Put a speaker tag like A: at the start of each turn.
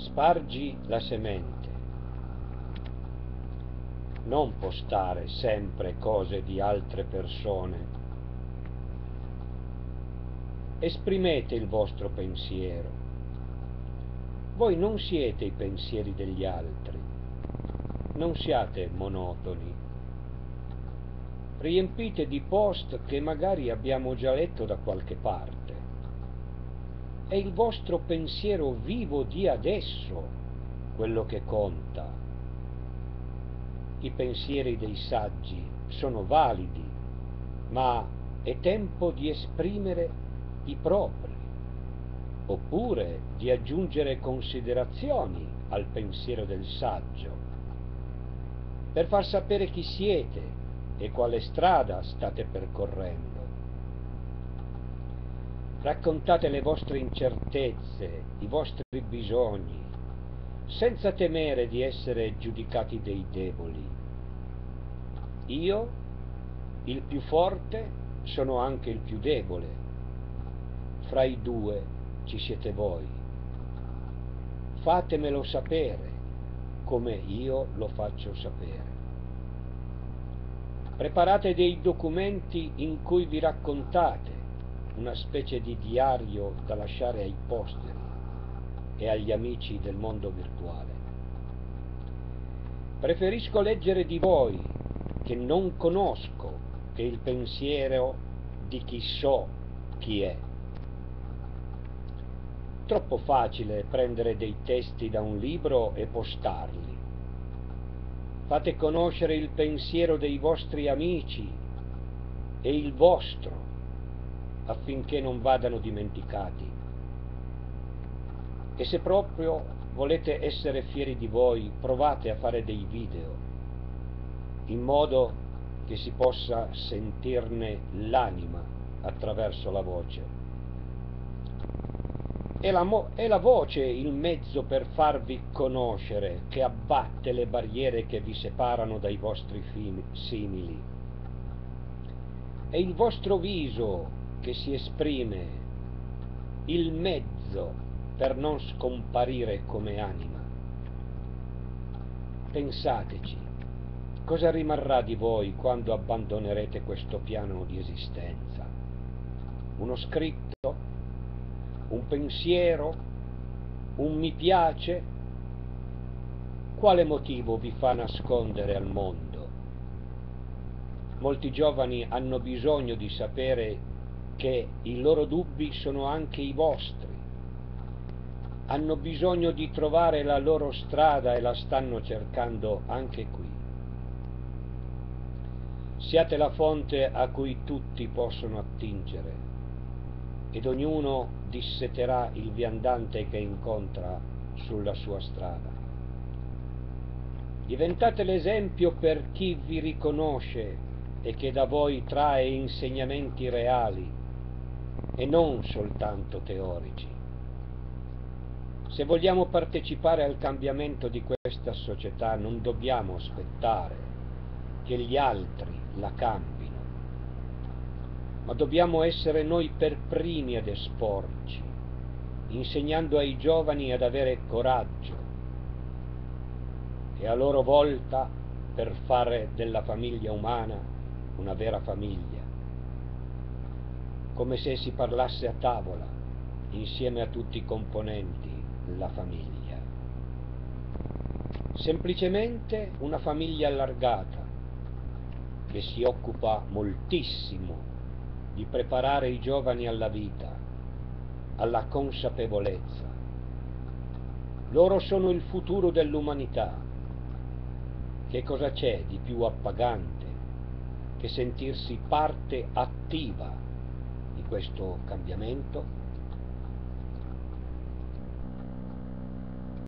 A: Spargi la semente. Non postare sempre cose di altre persone. Esprimete il vostro pensiero. Voi non siete i pensieri degli altri. Non siate monotoni. Riempite di post che magari abbiamo già letto da qualche parte è il vostro pensiero vivo di adesso quello che conta. I pensieri dei saggi sono validi, ma è tempo di esprimere i propri, oppure di aggiungere considerazioni al pensiero del saggio, per far sapere chi siete e quale strada state percorrendo. Raccontate le vostre incertezze, i vostri bisogni, senza temere di essere giudicati dei deboli. Io, il più forte, sono anche il più debole. Fra i due ci siete voi. Fatemelo sapere, come io lo faccio sapere. Preparate dei documenti in cui vi raccontate una specie di diario da lasciare ai posteri e agli amici del mondo virtuale. Preferisco leggere di voi che non conosco che il pensiero di chi so chi è. Troppo facile prendere dei testi da un libro e postarli. Fate conoscere il pensiero dei vostri amici e il vostro affinché non vadano dimenticati. E se proprio volete essere fieri di voi, provate a fare dei video, in modo che si possa sentirne l'anima attraverso la voce. È la, è la, voce il mezzo per farvi conoscere che abbatte le barriere che vi separano dai vostri simili. È il vostro viso che si esprime il mezzo per non scomparire come anima. Pensateci, cosa rimarrà di voi quando abbandonerete questo piano di esistenza? Uno scritto? Un pensiero? Un mi piace? Quale motivo vi fa nascondere al mondo? Molti giovani hanno bisogno di sapere che i loro dubbi sono anche i vostri. Hanno bisogno di trovare la loro strada e la stanno cercando anche qui. Siate la fonte a cui tutti possono attingere ed ognuno disseterà il viandante che incontra sulla sua strada. Diventate l'esempio per chi vi riconosce e che da voi trae insegnamenti reali e non soltanto teorici. Se vogliamo partecipare al cambiamento di questa società non dobbiamo aspettare che gli altri la cambino, ma dobbiamo essere noi per primi ad esporci, insegnando ai giovani ad avere coraggio e a loro volta per fare della famiglia umana una vera famiglia come se si parlasse a tavola, insieme a tutti i componenti della famiglia. Semplicemente una famiglia allargata che si occupa moltissimo di preparare i giovani alla vita, alla consapevolezza. Loro sono il futuro dell'umanità. Che cosa c'è di più appagante che sentirsi parte attiva questo cambiamento